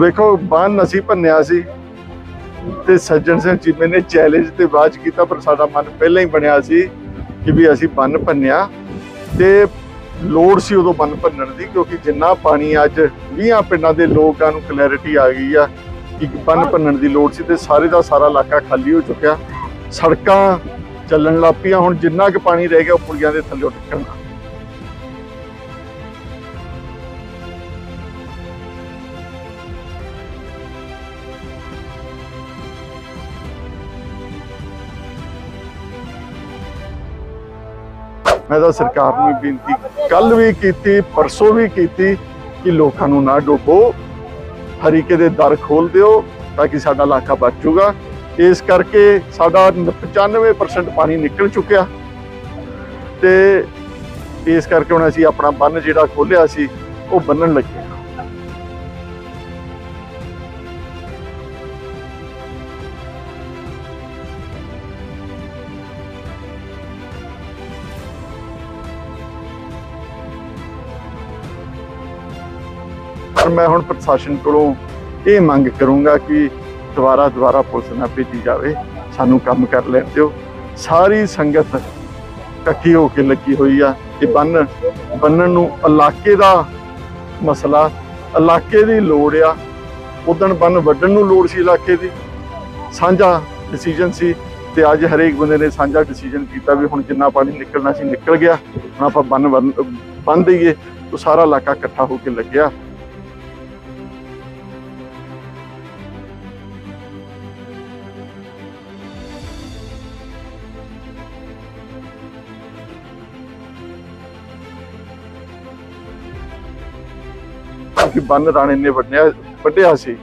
ਵੇਖੋ, ਬੰਨ ਅਸੀਂ ਭੰਨਿਆ ਸੀ ਤੇ ਸੱਜਣ ਸਿੰਘ ਚੀਮੇ ਨੇ ਚੈਲੰਜ ਤੇ ਬਾਜ ਕੀਤਾ, ਪਰ ਸਾਡਾ ਮਨ ਪਹਿਲਾਂ ਹੀ ਬਣਿਆ ਸੀ ਕਿ ਵੀ ਅਸੀਂ ਬੰਨ ਭੰਨਿਆ ਤੇ ਲੋੜ ਸੀ ਉਦੋਂ ਬੰਨ ਭੰਨਣ ਦੀ, ਕਿਉਂਕਿ ਜਿੰਨਾ ਪਾਣੀ ਅੱਜ 20 ਪਿੰਡਾਂ ਦੇ ਲੋਕਾਂ ਨੂੰ ਕਲੈਰਿਟੀ ਆ ਗਈ ਆ ਕਿ ਬੰਨ ਭੰਨਣ ਦੀ ਲੋੜ ਸੀ ਤੇ ਸਾਰੇ ਦਾ ਸਾਰਾ ਇਲਾਕਾ ਖਾਲੀ ਹੋ ਚੁੱਕਿਆ। ਸੜਕਾਂ ਚੱਲਣ ਲੱਗ ਪਈਆਂ, ਹੁਣ ਜਿੰਨਾ ਕੁ ਪਾਣੀ ਰਹਿ ਗਿਆ, ਉਹ ਪੁਲੀਆਂ ਦੇ ਥੱਲੇ ਨਿਕਲਣਾ ਮੈਂ ਤਾਂ ਸਰਕਾਰ ਨੂੰ ਵੀ ਬੇਨਤੀ ਕੱਲ ਵੀ ਕੀਤੀ, ਪਰਸੋਂ ਵੀ ਕੀਤੀ ਕਿ ਲੋਕਾਂ ਨੂੰ ਨਾ ਡੋਬੋ। ਹਰੀਕੇ ਦੇ ਦਰ ਖੋਲ ਦਿਓ ਤਾਂ ਕਿ ਸਾਡਾ ਇਲਾਕਾ ਬਚ ਬਚੂਗਾ ਇਸ ਕਰਕੇ ਸਾਡਾ 95% ਪਾਣੀ ਨਿਕਲ ਚੁੱਕਿਆ। ਤੇ ਇਸ ਕਰਕੇ ਹੁਣ ਅਸੀਂ ਆਪਣਾ ਬੰਨ ਜਿਹੜਾ ਖੋਲਿਆ ਸੀ, ਉਹ ਬੰਨਣ ਲੱਗੇ। ਮੈਂ ਹੁਣ ਪ੍ਰਸ਼ਾਸਨ ਕੋਲੋਂ ਇਹ ਮੰਗ ਕਰੂੰਗਾ ਕਿ ਦੁਬਾਰਾ ਦੁਬਾਰਾ ਪੁਲਿਸ ਨਾ ਭੇਜੀ ਜਾਵੇ, ਸਾਨੂੰ ਕੰਮ ਕਰ ਲੈਣ ਦਿਓ। ਸਾਰੀ ਸੰਗਤ ਇਕੱਠੀ ਹੋ ਕੇ ਲੱਗੀ ਹੋਈ ਆ ਇਹ ਬੰਨ, ਬੰਨਣ ਨੂੰ ਇਲਾਕੇ ਦਾ ਮਸਲਾ, ਇਲਾਕੇ ਦੀ ਲੋੜ ਆ। ਉਦਣ ਬੰਨ ਵੱਢਣ ਨੂੰ ਲੋੜ ਸੀ ਇਲਾਕੇ ਦੀ। ਸਾਂਝਾ ਡਿਸੀਜਨ ਸੀ ਤੇ ਅੱਜ ਹਰੇਕ ਬੰਦੇ ਨੇ ਸਾਂਝਾ ਡਿਸੀਜਨ ਕੀਤਾ ਵੀ ਹੁਣ ਜਿੰਨਾ ਪਾਣੀ ਨਿਕਲਣਾ ਸੀ ਨਿਕਲ ਗਿਆ। ਹੁਣ ਆਪਾਂ ਬੰਨ ਬੰਨ- ਬੰਨ ਦਈਏ ਤਾਂ ਸਾਰਾ ਇਲਾਕਾ ਇਕੱਠਾ ਹੋ ਕੇ ਲੱਗਿਆ। ਬੰਨ ਰਾਣੇ ਨੇ ਵੱਢਿਆ ਵੱਢਿਆ ਸੀ।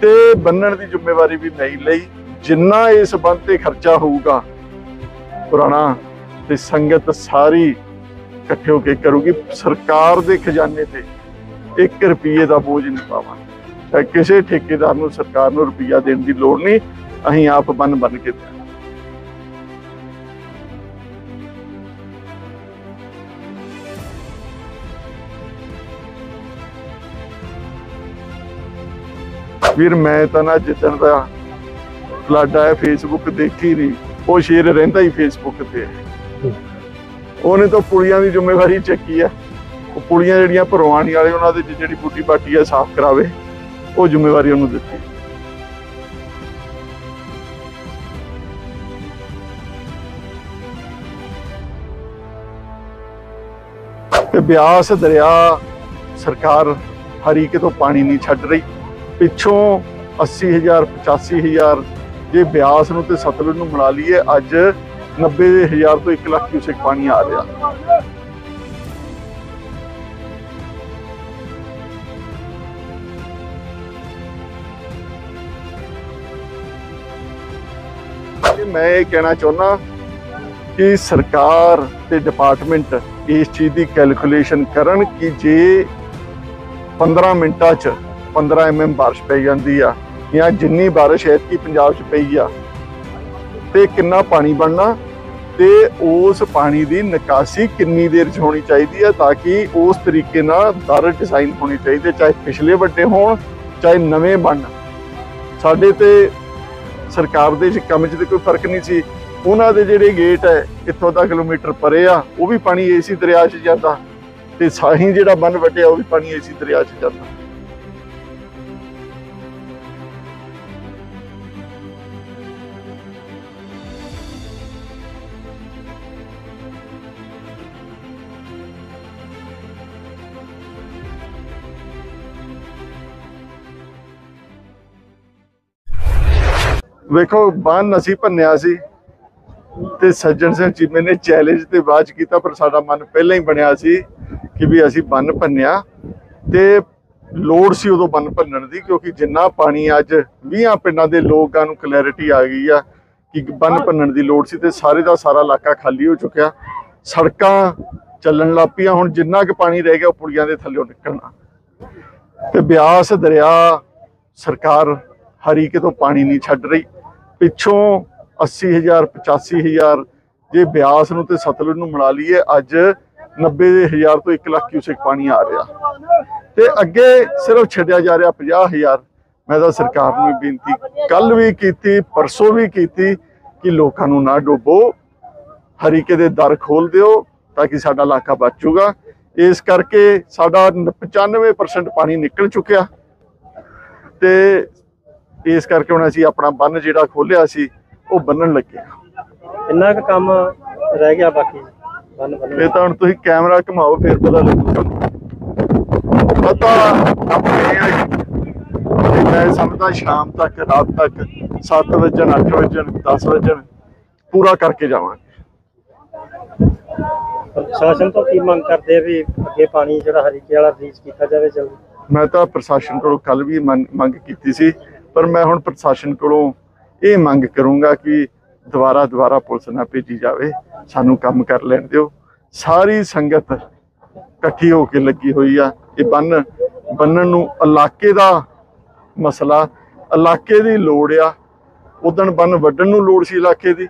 ਤੇ ਬੰਨਣ ਦੀ ਜ਼ਿੰਮੇਵਾਰੀ ਵੀ ਨਹੀਂ ਲਈ। ਜਿੰਨਾ ਇਸ ਬੰਨ ਤੇ ਖਰਚਾ ਹੋਊਗਾ, ਪੁਰਾਣਾ ਤੇ ਸੰਗਤ ਸਾਰੀ ਇਕੱਠੇ ਹੋ ਕੇ ਕਰੂਗੀ। ਸਰਕਾਰ ਦੇ ਖਜ਼ਾਨੇ ਤੇ 1 ਰੁਪਏ ਦਾ ਬੋਝ ਨਹੀਂ ਪਾਵਾਂ ਚਾਹੇ ਕਿਸੇ ਠੇਕੇਦਾਰ ਨੂੰ, ਸਰਕਾਰ ਨੂੰ ਰੁਪਈਆ ਦੇਣ ਦੀ ਲੋੜ ਨਹੀਂ। ਅਸੀਂ ਆਪ ਬੰਨ ਬੰਨ ਕੇ ਵੀਰ, ਮੈਂ ਤਾਂ ਨਾ ਜਿੱਦਣ ਦਾ ਫਲੱਡ ਆਇਆ ਫੇਸਬੁੱਕ ਦੇਖੀ ਨਹੀਂ ਉਹ ਸ਼ੇਰ ਰਹਿੰਦਾ ਹੀ ਫੇਸਬੁੱਕ ਤੇ। ਉਹਨੇ ਤਾਂ ਪੁਲੀਆਂ ਦੀ ਜ਼ਿੰਮੇਵਾਰੀ ਚੱਕੀ ਆ। ਉਹ ਪੁਲੀਆਂ ਜਿਹੜੀਆਂ ਭਰਵਾਣੀ ਵਾਲੇ, ਉਹਨਾਂ ਦੇ ਜਿਹੜੀ ਬੁੱਢੀ ਬਾਟੀ ਆ ਸਾਫ਼ ਕਰਾਵੇ, ਉਹ ਜ਼ਿੰਮੇਵਾਰੀ ਉਹਨੂੰ ਦਿੱਤੀ। ਤੇ ਬਿਆਸ ਦਰਿਆ ਸਰਕਾਰ ਹਰੀਕੇ ਤੋਂ ਪਾਣੀ ਨਹੀਂ ਛੱਡ ਰਹੀ। ਪਿੱਛੋਂ 80000 85000 ਜੇ ਬਿਆਸ ਨੂੰ ਤੇ ਸਤਲੁਜ ਨੂੰ ਮਿਲਾ ਲਈਏ, ਅੱਜ 90000 ਤੋਂ 1 ਲੱਖ ਕਿਊਸੈਕ ਪਾਣੀ ਆ ਰਿਹਾ। ਮੈਂ ਇਹ ਕਹਿਣਾ ਚਾਹੁੰਦਾ ਕਿ ਸਰਕਾਰ ਤੇ ਡਿਪਾਰਟਮੈਂਟ ਇਸ ਚੀਜ਼ ਦੀ ਕੈਲਕੂਲੇਸ਼ਨ ਕਰਨ ਕਿ ਜੇ 15 ਮਿੰਟਾਂ 'ਚ 15 ਐਮਐਮ ਬਾਰਿਸ਼ ਪਈ ਜਾਂਦੀ ਆ ਜਾਂ ਜਿੰਨੀ ਬਾਰਿਸ਼ ਐਤਕੀ ਪੰਜਾਬ 'ਚ ਪਈ ਆ, ਤੇ ਕਿੰਨਾ ਪਾਣੀ ਬਣਨਾ ਤੇ ਉਸ ਪਾਣੀ ਦੀ ਨਿਕਾਸੀ ਕਿੰਨੀ ਦੇਰ 'ਚ ਹੋਣੀ ਚਾਹੀਦੀ ਹੈ ਤਾਂ ਕਿ ਉਸ ਤਰੀਕੇ ਨਾਲ ਦਰ ਡਿਜ਼ਾਈਨ ਹੋਣੀ ਚਾਹੀਦੀ ਚਾਹੇ ਪਿਛਲੇ ਵੱਡੇ ਹੋਣ, ਚਾਹੇ ਨਵੇਂ ਬਣਨ ਸਾਡੇ ਤੇ ਸਰਕਾਰ ਦੇ ਕੰਮ 'ਚ ਤੇ ਕੋਈ ਫ਼ਰਕ ਨਹੀਂ ਸੀ। ਉਹਨਾਂ ਦੇ ਜਿਹੜੇ ਗੇਟ ਹੈ ਇੱਥੋਂ ਦਾ ਕਿਲੋਮੀਟਰ ਪਰੇ ਆ, ਉਹ ਵੀ ਪਾਣੀ ਏਸੀ ਦਰਿਆ 'ਚ ਜਾਂਦਾ ਤੇ ਸਾਹੀ ਜਿਹੜਾ ਬੰਨ ਵੱਟਿਆ ਉਹ ਵੀ ਪਾਣੀ ਏਸੀ ਦਰਿਆ 'ਚ ਜਾਂਦਾ। ਵੇਖੋ, ਬੰਨ ਅਸੀਂ ਭੰਨਿਆ ਸੀ ਤੇ ਸੱਜਣ ਸਿੰਘ ਚੀਮੇ ਨੇ ਚੈਲੰਜ ਤੇ ਬਾਅਦ ਕੀਤਾ, ਪਰ ਸਾਡਾ ਮਨ ਪਹਿਲਾਂ ਹੀ ਬਣਿਆ ਸੀ ਕਿ ਵੀ ਅਸੀਂ ਬੰਨ ਭੰਨਿਆ ਤੇ ਲੋੜ ਸੀ ਉਦੋਂ ਬੰਨ ਭੰਨਣ ਦੀ, ਕਿਉਂਕਿ ਜਿੰਨਾ ਪਾਣੀ ਅੱਜ 20 ਪਿੰਡਾਂ ਦੇ ਲੋਕਾਂ ਨੂੰ ਕਲੈਰਿਟੀ ਆ ਗਈ ਆ ਕਿ ਬੰਨ ਭੰਨਣ ਦੀ ਲੋੜ ਸੀ ਤੇ ਸਾਰੇ ਦਾ ਸਾਰਾ ਇਲਾਕਾ ਖਾਲੀ ਹੋ ਚੁੱਕਿਆ। ਸੜਕਾਂ ਚੱਲਣ ਲੱਗ ਪਈਆਂ, ਹੁਣ ਜਿੰਨਾ ਕੁ ਪਾਣੀ ਰਹਿ ਗਿਆ ਉਹ ਪੁਲੀਆਂ ਦੇ ਥੱਲੇ ਨਿਕਲਣਾ। ਤੇ ਬਿਆਸ, ਦਰਿਆ, ਸਰਕਾਰ ਹਰੀਕੇ ਤੋਂ ਪਾਣੀ ਨਹੀਂ ਛੱਡ ਰਹੀ। ਪਿੱਛੋਂ 80000 85000 ਜੇ ਬਿਆਸ ਨੂੰ ਤੇ ਸਤਲੁਜ ਨੂੰ ਮਿਲਾ ਲਈਏ, ਅੱਜ 90000 ਤੋਂ 1 ਲੱਖ ਕਿਊਸੈਕ ਪਾਣੀ ਆ ਰਿਹਾ। ਤੇ ਅੱਗੇ ਸਿਰਫ ਛੱਡਿਆ ਜਾ ਰਿਹਾ 50000 ਮੈਂ ਤਾਂ ਸਰਕਾਰ ਨੂੰ ਬੇਨਤੀ ਕੱਲ ਵੀ ਕੀਤੀ, ਪਰਸੋਂ ਵੀ ਕੀਤੀ ਕਿ ਲੋਕਾਂ ਨੂੰ ਨਾ ਡੋਬੋ। ਹਰੀਕੇ ਦੇ ਦਰ ਖੋਲ ਦਿਓ ਤਾਂ ਕਿ ਸਾਡਾ ਇਲਾਕਾ ਬਚੂਗਾ ਇਸ ਕਰਕੇ ਸਾਡਾ 95% ਪਾਣੀ ਨਿਕਲ ਚੁੱਕਿਆ। ਤੇ ਇਸ ਕਰਕੇ ਹੁਣ ਅਸੀਂ ਆਪਣਾ ਬੰਨ ਜਿਹੜਾ ਖੋਲਿਆ ਸੀ ਉਹ ਬੰਨਣ ਲੱਗੇ ਹਾਂ। ਕਿੰਨਾ ਕੁ ਕੰਮ ਰਹਿ ਗਿਆ ਬਾਕੀ ਬੰਨ ਬੰਨ ਇਹ ਤਾਂ ਹੁਣ ਤੁਸੀਂ ਕੈਮਰਾ ਘੁਮਾਓ ਫਿਰ ਪਤਾ ਲੱਗੂ ਤੁਹਾਨੂੰ ਪਤਾ ਆਪਣੇ ਆ ਮੈਂ ਸਮਝਦਾ ਸ਼ਾਮ ਤੱਕ ਰਾਤ ਤੱਕ 7 ਵਜੇ 8 ਵਜੇ 10 ਵਜੇ ਪੂਰਾ ਕਰਕੇ ਜਾਵਾਂਗੇ। ਪ੍ਰਸ਼ਾਸਨ ਤੋਂ ਕੀ ਮੰਗ ਕਰਦੇ ਆ ਵੀ ਅੱਗੇ ਪਾਣੀ ਜਿਹੜਾ ਹਰੀਕੇ ਵਾਲਾ ਰਿਲੀਜ਼ ਕੀਤਾ ਜਾਵੇ ਜਲਦੀ? ਮੈਂ ਤਾਂ ਪ੍ਰਸ਼ਾਸਨ ਕੋਲੋਂ ਕੱਲ ਵੀ ਮੰਗ ਕੀਤੀ ਸੀ ਪਰ ਮੈਂ ਹੁਣ ਪ੍ਰਸ਼ਾਸਨ ਕੋਲੋਂ ਇਹ ਮੰਗ ਕਰੂੰਗਾ ਕਿ ਦੁਬਾਰਾ ਦੁਬਾਰਾ ਪੁਲਿਸ ਨਾ ਭੇਜੀ ਜਾਵੇ, ਸਾਨੂੰ ਕੰਮ ਕਰ ਲੈਣ ਦਿਓ। ਸਾਰੀ ਸੰਗਤ ਇਕੱਠੀ ਹੋ ਕੇ ਲੱਗੀ ਹੋਈ ਆ। ਇਹ ਬੰਨ, ਬੰਨਣ ਨੂੰ ਇਲਾਕੇ ਦਾ ਮਸਲਾ, ਇਲਾਕੇ ਦੀ ਲੋੜ ਆ। ਉਦਣ ਬੰਨ ਵੱਢਣ ਨੂੰ ਲੋੜ ਸੀ ਇਲਾਕੇ ਦੀ।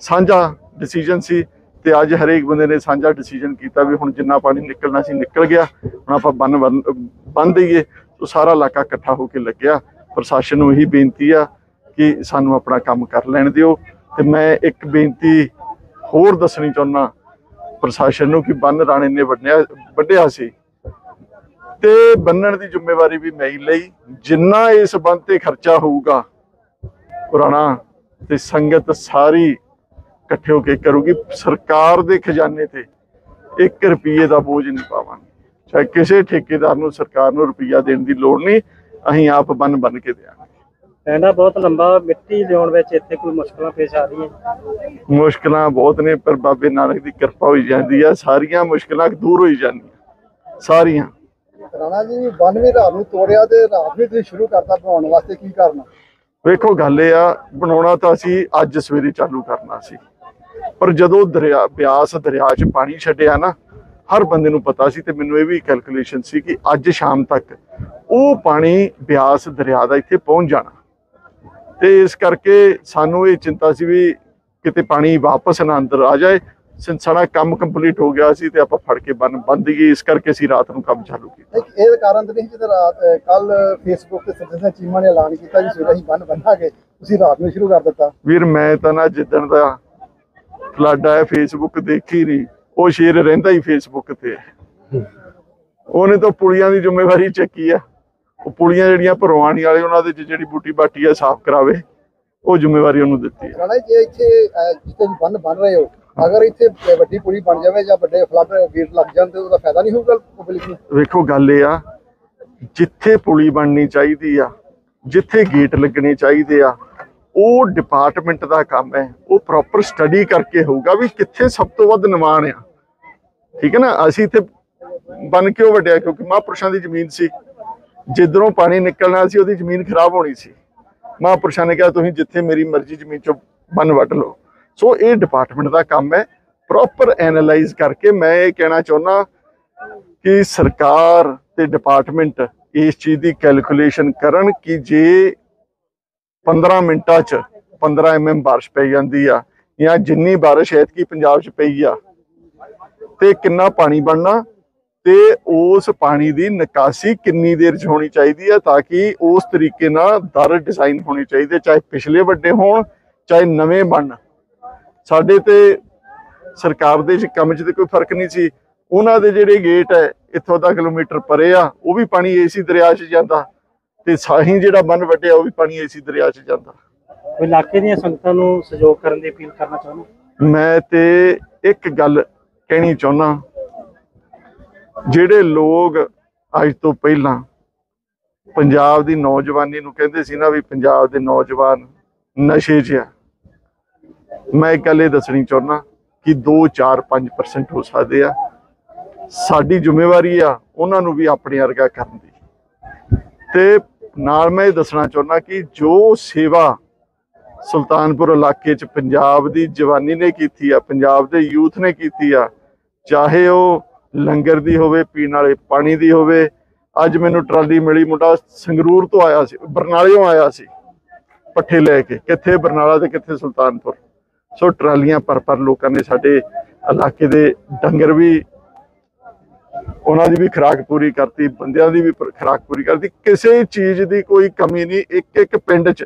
ਸਾਂਝਾ ਡਿਸੀਜਨ ਸੀ ਤੇ ਅੱਜ ਹਰੇਕ ਬੰਦੇ ਨੇ ਸਾਂਝਾ ਡਿਸੀਜਨ ਕੀਤਾ ਵੀ ਹੁਣ ਜਿੰਨਾ ਪਾਣੀ ਨਿਕਲਣਾ ਸੀ ਨਿਕਲ ਗਿਆ। ਹੁਣ ਆਪਾਂ ਬੰਨ ਬੰਨ ਦਈਏ ਤਾਂ ਸਾਰਾ ਇਲਾਕਾ ਇਕੱਠਾ ਹੋ ਕੇ ਲੱਗਿਆ। ਪ੍ਰਸ਼ਾਸਨ ਨੂੰ ਇਹੀ ਬੇਨਤੀ ਆ ਕਿ ਸਾਨੂੰ ਆਪਣਾ ਕੰਮ ਕਰ ਲੈਣ ਦਿਓ ਤੇ ਮੈਂ ਇੱਕ ਬੇਨਤੀ ਹੋਰ ਦੱਸਣੀ ਚਾਹੁੰਦਾ ਪ੍ਰਸ਼ਾਸਨ ਨੂੰ ਕਿ ਬੰਨ ਰਾਣੇ ਨੇ ਵੱਢਿਆ ਵੱਢਿਆ ਸੀ ਤੇ ਬੰਨਣ ਦੀ ਜ਼ਿੰਮੇਵਾਰੀ ਵੀ ਮੈਂ ਹੀ ਲਈ। ਜਿੰਨਾ ਇਸ ਬੰਨ ਤੇ ਖਰਚਾ ਹੋਊਗਾ, ਪੁਰਾਣਾ ਤੇ ਸੰਗਤ ਸਾਰੀ ਇਕੱਠੇ ਹੋ ਕੇ ਕਰੂਗੀ। ਸਰਕਾਰ ਦੇ ਖਜ਼ਾਨੇ ਤੇ 1 ਰੁਪਏ ਦਾ ਬੋਝ ਨਹੀਂ ਪਾਵਾਂਗੇ। ਚਾਹੇ ਕਿਸੇ ਠੇਕੇਦਾਰ ਨੂੰ, ਸਰਕਾਰ ਨੂੰ ਰੁਪਈਆ ਦੇਣ ਦੀ ਲੋੜ ਨਹੀਂ ਅਸੀਂ ਆਪ ਬੰਨ ਬੰਨ ਕੇ ਦਿਆਂਗੇ ਪੈਂਡਾ ਬਹੁਤ ਲੰਬਾ ਮਿੱਟੀ ਲਿਆਉਣ ਵਿੱਚ ਇੱਥੇ ਕੋਈ ਮੁਸ਼ਕਲਾਂ ਪੇਸ਼ ਆ ਰਹੀਆਂ ਮੁਸ਼ਕਲਾਂ ਬਹੁਤ ਨੇ ਪਰ ਬਾਬੇ ਨਾਨਕ ਦੀ ਕਿਰਪਾ ਹੋਈ ਜਾਂਦੀ ਆ ਸਾਰੀਆਂ ਮੁਸ਼ਕਲਾਂ ਦੂਰ ਹੋਈ ਜਾਂਦੀਆਂ ਸਾਰੀਆਂ। ਰਾਣਾ ਜੀ 92 ਰਾਤ ਨੂੰ ਤੋੜਿਆ ਤੇ ਰਾਤ ਵੀ ਤੁਸੀਂ ਸ਼ੁਰੂ ਕਰਤਾ ਬਣਾਉਣ ਵਾਸਤੇ ਕੀ ਕਰਨਾ? ਵੇਖੋ ਗੱਲ ਇਹ ਆ ਬਣਾਉਣਾ ਤਾਂ ਅਸੀਂ ਅੱਜ ਸਵੇਰੇ ਚਾਲੂ ਕਰਨਾ ਸੀ। ਪਰ ਜਦੋਂ ਦਰਿਆ ਬਿਆਸ ਦਰਿਆ 'ਚ ਪਾਣੀ ਛੱਡਿਆ ਨਾ ਹਰ ਬੰਦੇ ਨੂੰ ਪਤਾ ਸੀ ਤੇ ਮੈਨੂੰ ਇਹ ਵੀ ਕੈਲਕੂਲੇਸ਼ਨ ਸੀ ਕਿ ਅੱਜ ਸ਼ਾਮ ਤੱਕ ਉਹ ਪਾਣੀ ਬਿਆਸ ਦਰਿਆ ਦਾ ਇੱਥੇ ਪਹੁੰਚ ਜਾਣਾ। ਤੇ ਇਸ ਕਰਕੇ ਸਾਨੂੰ ਇਹ ਚਿੰਤਾ ਸੀ ਵੀ ਕਿਤੇ ਪਾਣੀ ਵਾਪਸ ਨਾ ਅੰਦਰ ਆ ਜਾਏ। ਸਾਡਾ ਕੰਮ ਕੰਪਲੀਟ ਹੋ ਗਿਆ ਸੀ ਤੇ ਆਪਾਂ ਫੜ ਕੇ ਬੰਨ ਬੰਦ ਗਏ ਇਸ ਕਰਕੇ ਅਸੀਂ ਰਾਤ ਨੂੰ ਕੰਮ ਚਾਲੂ ਕੀਤਾ। ਇਹ ਕਾਰਨ ਤਾਂ ਨਹੀਂ ਜਦੋਂ ਰਾਤ ਕੱਲ ਫੇਸਬੁੱਕ ਤੇ ਸਰਜਨ ਚੀਮਾ ਨੇ ਐਲਾਨ ਕੀਤਾ ਕਿ ਸਵੇਰੇ ਅਸੀਂ ਬੰਨ ਬੰਨਾਂਗੇ ਤੁਸੀਂ ਰਾਤ ਨੂੰ ਸ਼ੁਰੂ ਕਰ ਦਿੱਤਾ। ਵੀਰ ਮੈਂ ਤਾਂ ਨਾ ਜਿੱਦਣ ਦਾ ਫਲੱਡ ਆਇਆ ਫੇਸਬੁੱਕ ਦੇਖੀ ਨਹੀਂ। ਉਹ ਸ਼ੇਰ ਰਹਿੰਦਾ ਹੀ ਫੇਸਬੁੱਕ ਤੇ। ਉਹਨੇ ਤਾਂ ਪੁਲੀਆਂ ਦੀ ਜ਼ਿੰਮੇਵਾਰੀ ਚੱਕੀ ਆ। ਉਹ ਪੁਲੀਆਂ ਜਿਹੜੀਆਂ ਭਰਵਾਣੀ ਵਾਲੇ ਉਹਨਾਂ ਦੇ ਜਿਹੜੀ ਬੂਟੀ ਬਾਟੀ ਆ ਸਾਫ਼ ਕਰਾਵੇ ਉਹ ਜ਼ਿੰਮੇਵਾਰੀ ਉਹਨੂੰ ਦਿੱਤੀ ਹੈ ਰਾਣਾ ਜੀ ਇੱਥੇ ਜਿੱਥੇ ਬੰਨ ਬਣ ਰਹੇ ਹੋ ਅਗਰ ਇੱਥੇ ਵੱਡੀ ਪੁਲੀ ਬਣ ਜਾਵੇ ਜਾਂ ਵੱਡੇ ਫਲੱਡ ਗੇਟ ਲੱਗ ਜਾਣ ਤੇ ਉਹਦਾ ਫਾਇਦਾ ਨਹੀਂ ਹੋਊਗਾ ਪਬਲਿਕ ਨੂੰ? ਵੇਖੋ ਗੱਲ ਇਹ ਆ ਜਿੱਥੇ ਪੁਲੀ ਬਣਨੀ ਚਾਹੀਦੀ ਆ ਜਿੱਥੇ ਗੇਟ ਲੱਗਣੇ ਚਾਹੀਦੇ ਆ ਉਹ ਡਿਪਾਰਟਮੈਂਟ ਦਾ ਕੰਮ ਹੈ, ਉਹ ਪ੍ਰੋਪਰ ਸਟੱਡੀ ਕਰਕੇ ਹੋਊਗਾ ਵੀ ਕਿੱਥੇ ਸਭ ਤੋਂ ਵੱਧ ਨਿਵਾਣ ਆ। ਠੀਕ ਹੈ ਨਾ? ਅਸੀਂ ਇੱਥੇ ਬਣ ਕਿਉਂ ਵੱਡਿਆ ਕਿਉਂਕਿ ਮਹਾਂਪੁਰਸ਼ਾਂ ਦੀ ਜ਼ਮੀਨ ਸੀ। ਜਿੱਧਰੋਂ ਪਾਣੀ ਨਿਕਲਣਾ ਸੀ, ਉਹਦੀ ਜ਼ਮੀਨ ਖਰਾਬ ਹੋਣੀ ਸੀ। ਮਹਾਂਪੁਰਸ਼ਾਂ ਨੇ ਕਿਹਾ, ਤੁਸੀਂ ਜਿੱਥੇ ਮੇਰੀ ਮਰਜ਼ੀ ਜ਼ਮੀਨ ਚੋਂ ਬੰਨ ਵੱਢ ਲਓ। ਸੋ ਇਹ ਡਿਪਾਰਟਮੈਂਟ ਦਾ ਕੰਮ ਹੈ। ਪ੍ਰੋਪਰ ਐਨਾਲਾਈਜ਼ ਕਰਕੇ ਮੈਂ ਇਹ ਕਹਿਣਾ ਚਾਹੁੰਦਾ ਕਿ ਸਰਕਾਰ ਤੇ ਡਿਪਾਰਟਮੈਂਟ ਇਸ ਚੀਜ਼ ਦੀ ਕੈਲਕੂਲੇਸ਼ਨ ਕਰਨ ਕਿ ਜੇ 15 ਮਿੰਟਾਂ 'ਚ 15 ਐਮਐਮ ਬਾਰਿਸ਼ ਪਈ ਜਾਂਦੀ ਆ ਜਾਂ ਜਿੰਨੀ ਬਾਰਿਸ਼ ਐਤਕੀ ਪੰਜਾਬ 'ਚ ਪਈ ਆ, ਤੇ ਕਿੰਨਾ ਪਾਣੀ ਬਣਨਾ ਤੇ ਉਸ ਪਾਣੀ ਦੀ ਨਿਕਾਸੀ ਕਿੰਨੀ ਦੇਰ 'ਚ ਹੋਣੀ ਚਾਹੀਦੀ ਹੈ ਤਾਂ ਕਿ ਉਸ ਤਰੀਕੇ ਨਾਲ ਦਰ ਡਿਜ਼ਾਈਨ ਹੋਣੀ ਚਾਹੀਦੀ ਹੈ ਚਾਹੇ ਪਿਛਲੇ ਵੱਡੇ ਹੋਣ, ਚਾਹੇ ਨਵੇਂ ਬਣਨ ਸਾਡੇ ਤੇ ਸਰਕਾਰ ਦੇ ਕੰਮ 'ਚ ਤੇ ਕੋਈ ਫ਼ਰਕ ਨਹੀਂ ਸੀ। ਉਹਨਾਂ ਦੇ ਜਿਹੜੇ ਗੇਟ ਹੈ ਇੱਥੋਂ ਦਾ ਕਿਲੋਮੀਟਰ ਪਰੇ ਆ, ਉਹ ਵੀ ਪਾਣੀ ਏਸੀ ਦਰਿਆ 'ਚ ਜਾਂਦਾ। ਤੇ ਸਾਹੀ ਜਿਹੜਾ ਬੰਨ ਵੱਟਿਆ ਉਹ ਵੀ ਪਾਣੀ ਏਸੀ ਦਰਿਆ 'ਚ ਜਾਂਦਾ। ਇਲਾਕੇ ਦੀਆਂ ਸੰਗਤਾਂ ਨੂੰ ਸਹਿਯੋਗ ਕਰਨ ਦੀ ਅਪੀਲ ਕਰਨਾ ਚਾਹੁੰਦਾ ਮੈਂ ਤੇ ਇੱਕ ਗੱਲ ਕਹਿਣੀ ਚਾਹੁੰਦਾ ਜਿਹੜੇ ਲੋਕ ਅੱਜ ਤੋਂ ਪਹਿਲਾਂ ਪੰਜਾਬ ਦੀ ਨੌਜਵਾਨੀ ਨੂੰ ਕਹਿੰਦੇ ਸੀ ਨਾ ਵੀ ਪੰਜਾਬ ਦੇ ਨੌਜਵਾਨ ਨਸ਼ੇ 'ਚ ਆ ਮੈਂ ਇੱਕ ਗੱਲ ਇਹ ਦੱਸਣੀ ਚਾਹੁੰਦਾ ਕਿ 2 4 5% ਹੋ ਸਕਦੇ ਆ। ਸਾਡੀ ਜ਼ਿੰਮੇਵਾਰੀ ਆ ਉਹਨਾਂ ਨੂੰ ਵੀ ਆਪਣੇ ਵਰਗਾ ਕਰਨ ਦੀ। ਤੇ ਨਾਲ ਮੈਂ ਇਹ ਦੱਸਣਾ ਚਾਹੁੰਦਾ ਕਿ ਜੋ ਸੇਵਾ ਸੁਲਤਾਨਪੁਰ ਇਲਾਕੇ 'ਚ ਪੰਜਾਬ ਦੀ ਜਵਾਨੀ ਨੇ ਕੀਤੀ ਆ, ਪੰਜਾਬ ਦੇ ਯੂਥ ਨੇ ਕੀਤੀ ਆ, ਚਾਹੇ ਉਹ ਲੰਗਰ ਦੀ ਹੋਵੇ, ਪੀਣ ਵਾਲੇ ਪਾਣੀ ਦੀ ਹੋਵੇ, ਅੱਜ ਮੈਨੂੰ ਟਰਾਲੀ ਮਿਲੀ, ਮੁੰਡਾ ਸੰਗਰੂਰ ਤੋਂ ਆਇਆ ਸੀ, ਬਰਨਾਲਿਓਂ ਆਇਆ ਸੀ, ਪੱਠੇ ਲੈ ਕੇ, ਕਿੱਥੇ ਬਰਨਾਲਾ ਤੇ ਕਿੱਥੇ ਸੁਲਤਾਨਪੁਰ। ਸੋ ਟਰਾਲੀਆਂ ਪਰ ਪਰ ਲੋਕਾਂ ਨੇ ਸਾਡੇ ਇਲਾਕੇ ਦੇ ਡੰਗਰ ਵੀ ਉਹਨਾਂ ਦੀ ਵੀ ਖੁਰਾਕ ਪੂਰੀ ਕਰਤੀ, ਬੰਦਿਆਂ ਦੀ ਵੀ ਪ- ਖੁਰਾਕ ਪੂਰੀ ਕਰਤੀ। ਕਿਸੇ ਚੀਜ਼ ਦੀ ਕੋਈ ਕਮੀ ਨਹੀਂ ਇੱਕ ਇੱਕ ਪਿੰਡ 'ਚ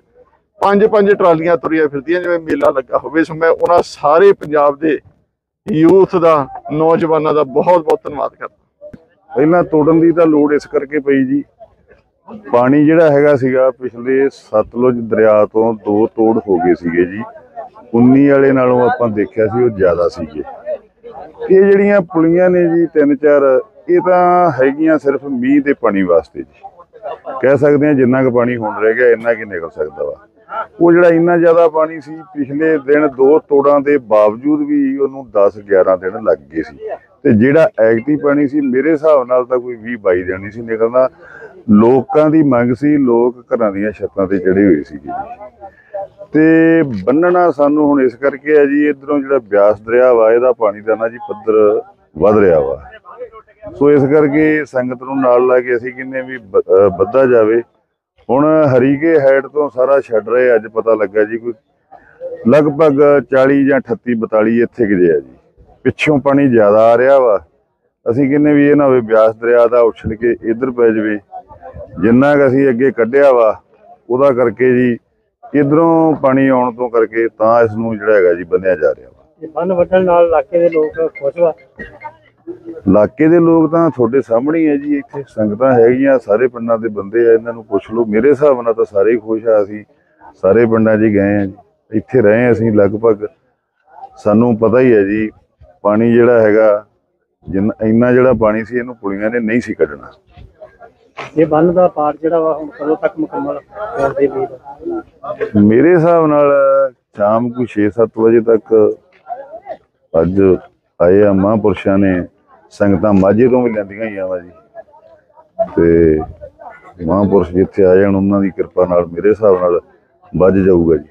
ਪੰਜ ਪੰਜ ਟਰਾਲੀਆਂ ਤੁਰੀਆਂ ਫਿਰਦੀਆਂ, ਜਿਵੇਂ ਮੇਲਾ ਲੱਗਾ ਹੋਵੇ। ਸੋ ਮੈਂ ਉਹਨਾਂ ਸਾਰੇ ਪੰਜਾਬ ਦੇ ਯੂਥ ਦਾ, ਨੌਜਵਾਨਾਂ ਦਾ ਬਹੁਤ ਬਹੁਤ ਧੰਨਵਾਦ ਕਰਦਾ ਪਹਿਲਾਂ ਤੋੜਨ ਦੀ ਤਾਂ ਲੋੜ ਇਸ ਕਰਕੇ ਪਈ ਜੀ। ਪਾਣੀ ਜਿਹੜਾ ਹੈਗਾ ਸੀਗਾ, ਪਿਛਲੇ ਸਤਲੁਜ ਦਰਿਆ ਤੋਂ ਦੋ ਤੋੜ ਹੋ ਗਏ ਸੀਗੇ ਜੀ। 19 ਵਾਲੇ ਨਾਲੋਂ ਆਪਾਂ ਦੇਖਿਆ ਸੀ, ਉਹ ਜ਼ਿਆਦਾ ਸੀਗੇ। ਇਹ ਜਿਹੜੀਆਂ ਪੁਲੀਆਂ ਨੇ ਜੀ ਤਿੰਨ ਚਾਰ, ਇਹ ਤਾਂ ਹੈਗੀਆਂ ਸਿਰਫ ਮੀਂਹ ਦੇ ਪਾਣੀ ਵਾਸਤੇ ਜੀ। ਕਹਿ ਸਕਦੇ ਹਾਂ ਜਿੰਨਾ ਕੁ ਪਾਣੀ ਹੁਣ ਰਹਿ ਗਿਆ, ਇੰਨਾ ਕੀ ਨਿਕਲ ਸਕਦਾ ਵਾ। ਉਹ ਜਿਹੜਾ ਇੰਨਾ ਜ਼ਿਆਦਾ ਪਾਣੀ ਸੀ, ਪਿਛਲੇ ਦਿਨ ਦੋ ਤੋੜਾਂ ਦੇ ਬਾਵਜੂਦ ਵੀ ਉਹਨੂੰ 10 11 ਦਿਨ ਲੱਗ ਗਏ ਸੀ। ਤੇ ਜਿਹੜਾ ਐਗਤੀ ਪਾਣੀ ਸੀ, ਮੇਰੇ ਹਿਸਾਬ ਨਾਲ ਤਾਂ ਕੋਈ 20 22 ਦਿਨ ਨਹੀਂ ਸੀ ਨਿਕਲਣਾ। ਲੋਕਾਂ ਦੀ ਮੰਗ ਸੀ, ਲੋਕ ਘਰਾਂ ਦੀਆਂ ਛੱਤਾਂ ਤੇ ਚੜੇ ਹੋਏ ਸੀਗੇ ਜੀ। ਤੇ ਬੰਨਣਾ ਸਾਨੂੰ ਹੁਣ ਇਸ ਕਰਕੇ ਹੈ ਜੀ, ਇਧਰੋਂ ਜਿਹੜਾ ਬਿਆਸ ਦਰਿਆ ਵਾ, ਇਹਦਾ ਪਾਣੀ ਦਾ ਨਾ ਜੀ ਪੱਧਰ ਵੱਧ ਰਿਹਾ ਵਾ। ਸੋ ਇਸ ਕਰਕੇ ਸੰਗਤ ਨੂੰ ਨਾਲ ਲਾ ਕੇ ਅਸੀਂ ਕਿੰਨੇ ਵੀ ਬ- ਜਾਵੇ। ਹੁਣ ਹਰੀਕੇ ਹੈਡ ਤੋਂ ਸਾਰਾ ਛੱਡ ਰਹੇ, ਅੱਜ ਪਤਾ ਲੱਗਾ ਜੀ ਕੋਈ ਲਗਭਗ 40 ਜਾਂ 38 42 ਇੱਥੇ ਕਿਤੇ ਆ ਜੀ। ਪਿੱਛੋਂ ਪਾਣੀ ਜ਼ਿਆਦਾ ਆ ਰਿਹਾ ਵਾ। ਅਸੀਂ ਕਹਿੰਨੇ ਵੀ ਇਹ ਨਾ ਹੋਵੇ ਬਿਆਸ ਦਰਿਆ ਦਾ ਉਛਲ ਕੇ ਇੱਧਰ ਪੈ ਜਾਵੇ। ਜਿੰਨਾ ਕੁ ਅਸੀਂ ਅੱਗੇ ਕੱਢਿਆ ਵਾ, ਉਹਦਾ ਕਰਕੇ ਜੀ ਇਧਰੋਂ ਪਾਣੀ ਆਉਣ ਤੋਂ ਕਰਕੇ ਤਾਂ ਇਸ ਨੂੰ ਜਿਹੜਾ ਹੈਗਾ ਜੀ ਬੰਨਿਆ ਜਾ ਰਿਹਾ ਵਾ। ਇਹ ਬੰਨ ਵੱਢਣ ਨਾਲ ਇਲਾਕੇ ਦੇ ਲੋਕ ਖੁਸ਼ ਵਾ। ਇਲਾਕੇ ਦੇ ਲੋਕ ਤਾਂ ਤੁਹਾਡੇ ਸਾਹਮਣੇ ਹੀ ਹੈ ਜੀ ਇੱਥੇ ਸੰਗਤਾਂ ਹੈਗੀਆਂ ਸਾਰੇ ਪਿੰਡਾਂ ਦੇ ਬੰਦੇ ਆ ਇਹਨਾਂ ਨੂੰ ਪੁੱਛ ਲਓ। ਮੇਰੇ ਹਿਸਾਬ ਨਾਲ ਤਾਂ ਸਾਰੇ ਹੀ ਖੁਸ਼ ਆ ਅਸੀਂ ਸਾਰੇ ਪਿੰਡਾਂ 'ਚ ਗਏ ਆ ਜੀ। ਇੱਥੇ ਰਹੇ ਅਸੀਂ ਲਗਭਗ। ਸਾਨੂੰ ਪਤਾ ਹੀ ਹੈ ਜੀ ਪਾਣੀ ਜਿਹੜਾ ਹੈਗਾ ਜਿੰਨਾ ਇੰਨਾ ਜਿਹੜਾ ਪਾਣੀ ਸੀ ਇਹਨੂੰ ਪੁਲੀਆਂ ਨੇ ਨਹੀਂ ਸੀ ਕੱਢਣਾ। ਇਹ ਬੰਨ ਦਾ ਪਾਰ ਜਿਹੜਾ ਵਾ ਹੁਣ ਕਦੋਂ ਤੱਕ ਮੁਕੰਮਲ ਹੋਣ ਦੀ ਉਮੀਦ ਆ? ਮੇਰੇ ਹਿਸਾਬ ਨਾਲ ਸ਼ਾਮ ਨੂੰ 6-7 ਵਜੇ ਤੱਕ ਅੱਜ ਆਏ ਆ ਮਹਾਂਪੁਰਸ਼ਾਂ ਨੇ, ਸੰਗਤਾਂ ਮਾਝੇ ਤੋਂ ਵੀ ਲੈਂਦੀਆਂ ਹੀ ਆ ਜੀ ਤੇ ਮਹਾਂਪੁਰਸ਼ ਜਿੱਥੇ ਆ ਜਾਣ ਉਹਨਾਂ ਦੀ ਕਿਰਪਾ ਨਾਲ ਮੇਰੇ ਹਿਸਾਬ ਨਾਲ ਵੱਜ ਜਾਊਗਾ ਜੀ